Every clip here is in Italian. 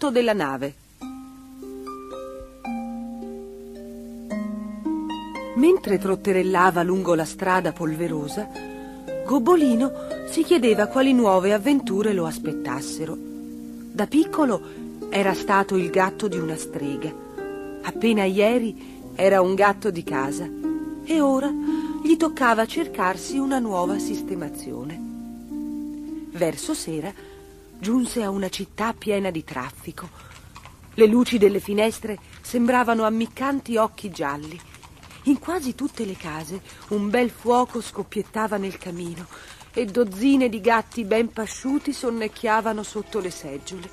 gatto della nave. Mentre trotterellava lungo la strada polverosa, Gobbolino si chiedeva quali nuove avventure lo aspettassero. Da piccolo era stato il gatto di una strega. Appena ieri era un gatto di casa e ora gli toccava cercarsi una nuova sistemazione. Verso sera giunse a una città piena di traffico. Le luci delle finestre sembravano ammiccanti occhi gialli. In quasi tutte le case un bel fuoco scoppiettava nel camino e dozzine di gatti ben pasciuti sonnecchiavano sotto le seggiole.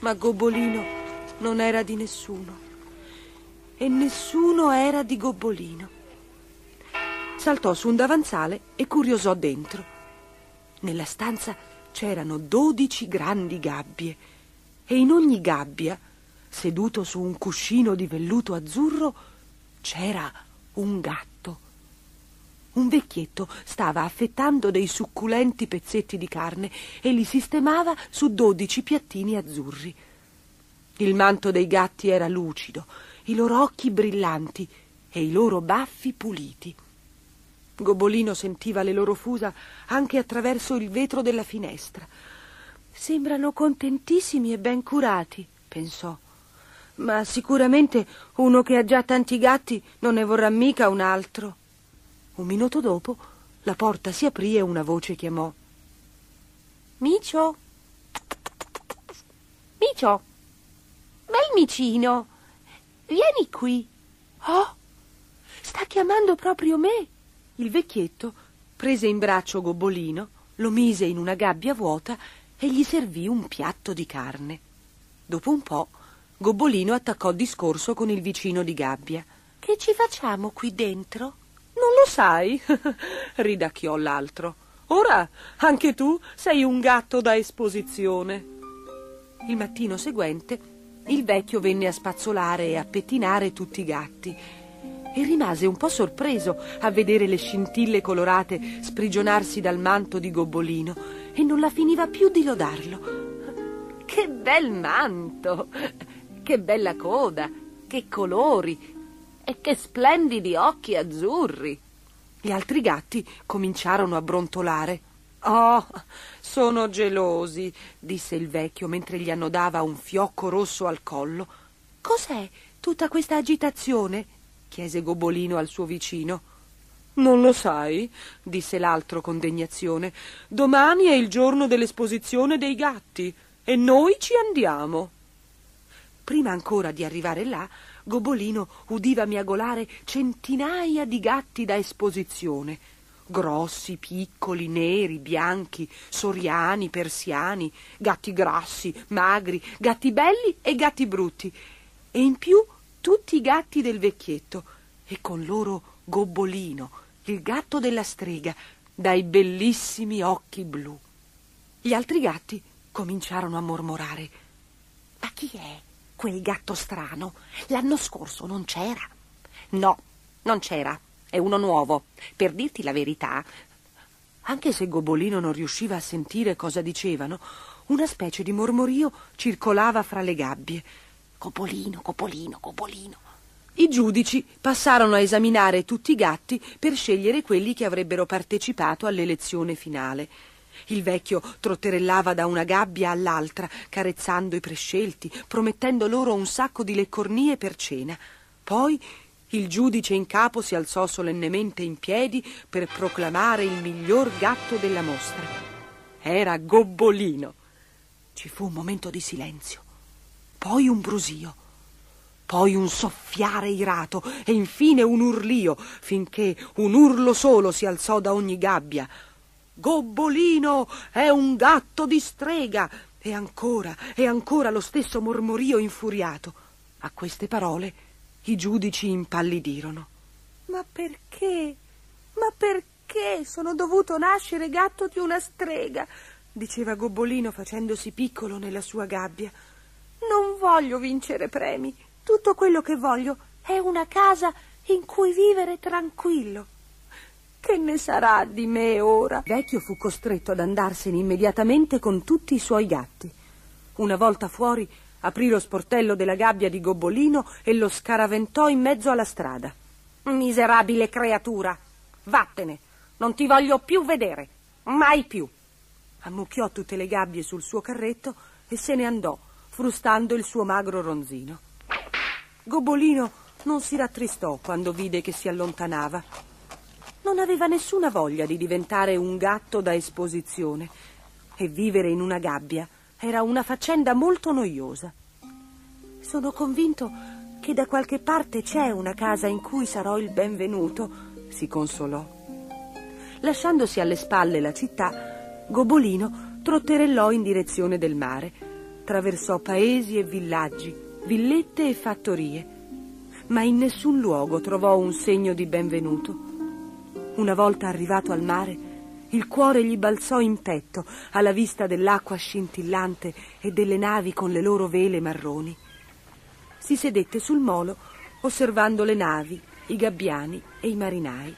Ma Gobbolino non era di nessuno e nessuno era di Gobbolino saltò su un davanzale e curiosò dentro. Nella stanza c'erano dodici grandi gabbie e in ogni gabbia, seduto su un cuscino di velluto azzurro, c'era un gatto. Un vecchietto stava affettando dei succulenti pezzetti di carne e li sistemava su dodici piattini azzurri. Il manto dei gatti era lucido, i loro occhi brillanti e i loro baffi puliti. Gobolino sentiva le loro fusa anche attraverso il vetro della finestra. Sembrano contentissimi e ben curati, pensò. Ma sicuramente uno che ha già tanti gatti non ne vorrà mica un altro. Un minuto dopo la porta si aprì e una voce chiamò. Micio? Micio? Bel micino, vieni qui. Oh, sta chiamando proprio me. Il vecchietto prese in braccio Gobbolino, lo mise in una gabbia vuota e gli servì un piatto di carne. Dopo un po', Gobbolino attaccò discorso con il vicino di gabbia. Che ci facciamo qui dentro? Non lo sai, ridacchiò l'altro. Ora anche tu sei un gatto da esposizione. Il mattino seguente il vecchio venne a spazzolare e a pettinare tutti i gatti e rimase un po' sorpreso a vedere le scintille colorate sprigionarsi dal manto di Gobbolino e non la finiva più di lodarlo. Che bel manto! Che bella coda! Che colori! E che splendidi occhi azzurri! Gli altri gatti cominciarono a brontolare. Oh, sono gelosi, disse il vecchio mentre gli annodava un fiocco rosso al collo. Cos'è tutta questa agitazione? Chiese Gobolino al suo vicino. Non lo sai? disse l'altro con degnazione. Domani è il giorno dell'esposizione dei gatti e noi ci andiamo. Prima ancora di arrivare là, Gobolino udiva miagolare centinaia di gatti da esposizione. Grossi, piccoli, neri, bianchi, soriani, persiani, gatti grassi, magri, gatti belli e gatti brutti. E in più tutti i gatti del vecchietto e con loro Gobbolino, il gatto della strega, dai bellissimi occhi blu. Gli altri gatti cominciarono a mormorare. Ma chi è quel gatto strano? L'anno scorso non c'era. No, non c'era. È uno nuovo. Per dirti la verità, anche se Gobbolino non riusciva a sentire cosa dicevano, una specie di mormorio circolava fra le gabbie. Copolino, Copolino, Copolino. I giudici passarono a esaminare tutti i gatti per scegliere quelli che avrebbero partecipato all'elezione finale. Il vecchio trotterellava da una gabbia all'altra, carezzando i prescelti, promettendo loro un sacco di leccornie per cena. Poi il giudice in capo si alzò solennemente in piedi per proclamare il miglior gatto della mostra. Era Gobbolino. Ci fu un momento di silenzio poi un brusio, poi un soffiare irato e infine un urlio, finché un urlo solo si alzò da ogni gabbia. Gobbolino è un gatto di strega! E ancora, e ancora lo stesso mormorio infuriato. A queste parole i giudici impallidirono. Ma perché? Ma perché sono dovuto nascere gatto di una strega? diceva Gobbolino facendosi piccolo nella sua gabbia. Non voglio vincere premi. Tutto quello che voglio è una casa in cui vivere tranquillo. Che ne sarà di me ora? Il vecchio fu costretto ad andarsene immediatamente con tutti i suoi gatti. Una volta fuori, aprì lo sportello della gabbia di Gobbolino e lo scaraventò in mezzo alla strada. Miserabile creatura! Vattene! Non ti voglio più vedere! Mai più! Ammucchiò tutte le gabbie sul suo carretto e se ne andò, frustando il suo magro ronzino. Gobbolino non si rattristò quando vide che si allontanava. Non aveva nessuna voglia di diventare un gatto da esposizione e vivere in una gabbia era una faccenda molto noiosa. Sono convinto che da qualche parte c'è una casa in cui sarò il benvenuto, si consolò. Lasciandosi alle spalle la città, Gobolino trotterellò in direzione del mare. Traversò paesi e villaggi, villette e fattorie, ma in nessun luogo trovò un segno di benvenuto. Una volta arrivato al mare, il cuore gli balzò in petto alla vista dell'acqua scintillante e delle navi con le loro vele marroni. Si sedette sul molo osservando le navi, i gabbiani e i marinai.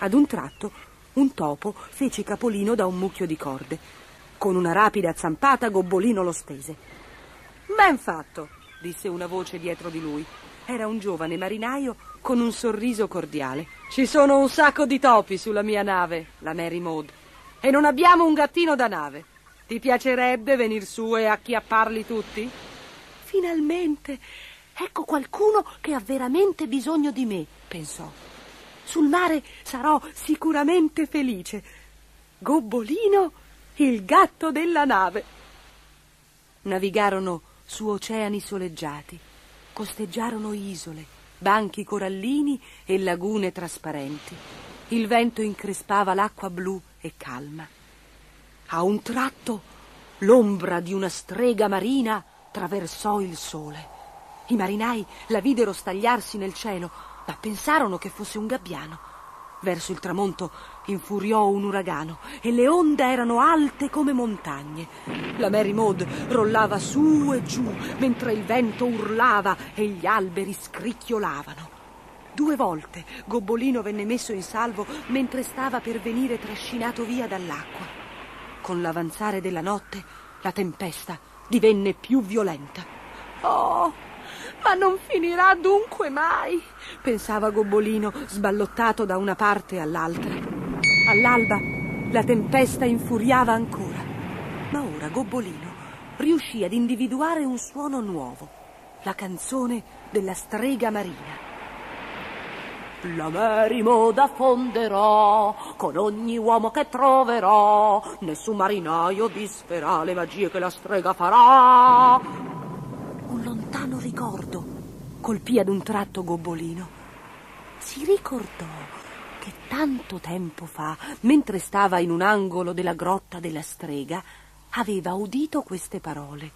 Ad un tratto un topo fece capolino da un mucchio di corde. Con una rapida zampata Gobbolino lo stese. Ben fatto, disse una voce dietro di lui. Era un giovane marinaio con un sorriso cordiale. Ci sono un sacco di topi sulla mia nave, la Mary Maud, e non abbiamo un gattino da nave. Ti piacerebbe venir su e acchiapparli tutti? Finalmente! Ecco qualcuno che ha veramente bisogno di me, pensò. Sul mare sarò sicuramente felice. Gobbolino, il gatto della nave. Navigarono su oceani soleggiati, costeggiarono isole, banchi corallini e lagune trasparenti. Il vento increspava l'acqua blu e calma. A un tratto l'ombra di una strega marina traversò il sole. I marinai la videro stagliarsi nel cielo, ma pensarono che fosse un gabbiano. Verso il tramonto infuriò un uragano e le onde erano alte come montagne. La Mary Maud rollava su e giù mentre il vento urlava e gli alberi scricchiolavano. Due volte Gobbolino venne messo in salvo mentre stava per venire trascinato via dall'acqua. Con l'avanzare della notte la tempesta divenne più violenta. Oh, ma non finirà dunque mai, pensava Gobbolino, sballottato da una parte all'altra. All'alba la tempesta infuriava ancora, ma ora Gobbolino riuscì ad individuare un suono nuovo, la canzone della strega marina. La Merimo affonderò con ogni uomo che troverò. Nessun marinaio disferà le magie che la strega farà. Un lontano ricordo colpì ad un tratto Gobbolino. Si ricordò che tanto tempo fa, mentre stava in un angolo della grotta della strega, aveva udito queste parole.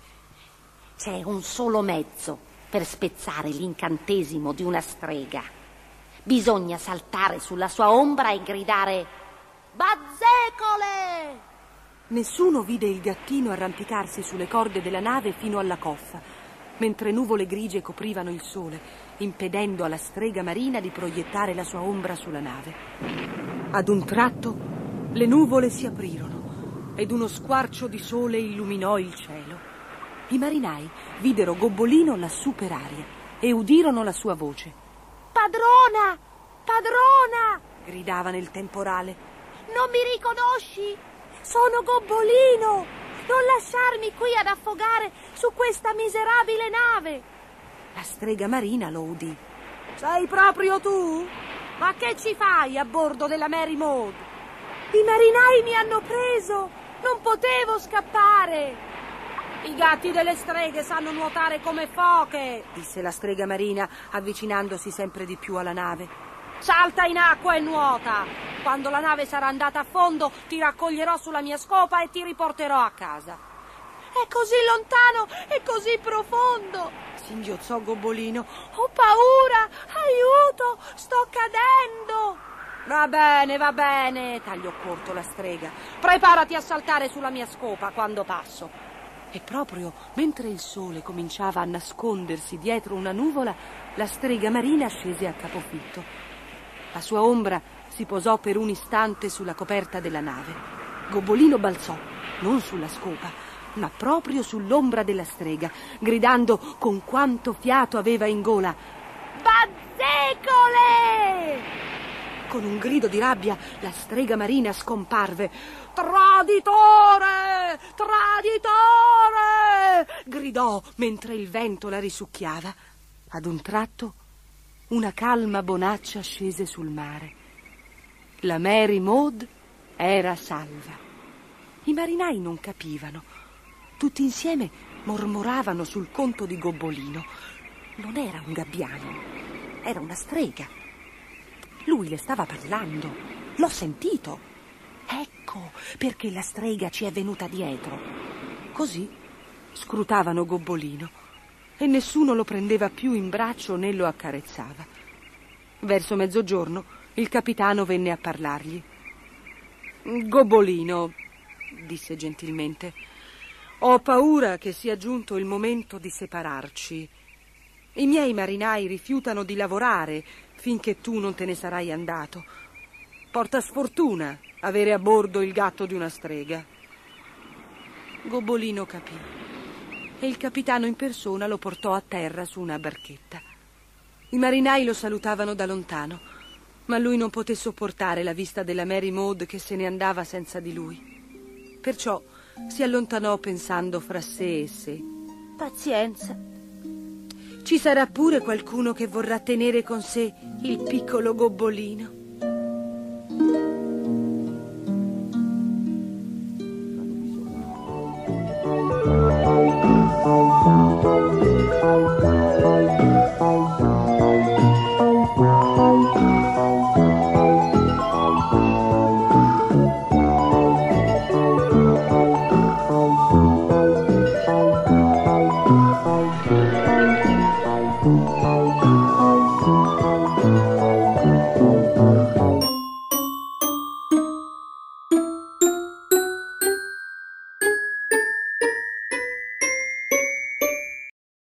C'è un solo mezzo per spezzare l'incantesimo di una strega Bisogna saltare sulla sua ombra e gridare Bazzecole! Nessuno vide il gattino arrampicarsi sulle corde della nave fino alla coffa, mentre nuvole grigie coprivano il sole, impedendo alla strega marina di proiettare la sua ombra sulla nave. Ad un tratto le nuvole si aprirono ed uno squarcio di sole illuminò il cielo. I marinai videro Gobbolino lassù per aria e udirono la sua voce. Padrona! Padrona! gridava nel temporale. Non mi riconosci? Sono Gobbolino! Non lasciarmi qui ad affogare su questa miserabile nave! La strega marina lo udì. Sei proprio tu? Ma che ci fai a bordo della Mary Maud? I marinai mi hanno preso! Non potevo scappare! I gatti delle streghe sanno nuotare come foche, disse la strega marina, avvicinandosi sempre di più alla nave. Salta in acqua e nuota. Quando la nave sarà andata a fondo, ti raccoglierò sulla mia scopa e ti riporterò a casa. È così lontano e così profondo, singhiozzò Gobbolino. Ho paura! Aiuto! Sto cadendo! Va bene, va bene, tagliò corto la strega. Preparati a saltare sulla mia scopa quando passo. E proprio mentre il sole cominciava a nascondersi dietro una nuvola, la strega marina scese a capofitto. La sua ombra si posò per un istante sulla coperta della nave. Gobbolino balzò, non sulla scopa, ma proprio sull'ombra della strega, gridando con quanto fiato aveva in gola. Bazzecole! Con un grido di rabbia la strega marina scomparve. Traditore! Traditore! gridò mentre il vento la risucchiava. Ad un tratto una calma bonaccia scese sul mare. La Mary Maud era salva. I marinai non capivano. Tutti insieme mormoravano sul conto di Gobbolino. Non era un gabbiano, era una strega. Lui le stava parlando. L'ho sentito. Ecco perché la strega ci è venuta dietro. Così scrutavano Gobbolino e nessuno lo prendeva più in braccio né lo accarezzava. Verso mezzogiorno il capitano venne a parlargli. Gobbolino, disse gentilmente, ho paura che sia giunto il momento di separarci. I miei marinai rifiutano di lavorare finché tu non te ne sarai andato. Porta sfortuna avere a bordo il gatto di una strega. Gobbolino capì e il capitano in persona lo portò a terra su una barchetta. I marinai lo salutavano da lontano ma lui non poté sopportare la vista della Mary Maud che se ne andava senza di lui. Perciò si allontanò pensando fra sé e sé. Pazienza. Ci sarà pure qualcuno che vorrà tenere con sé il piccolo gobbolino.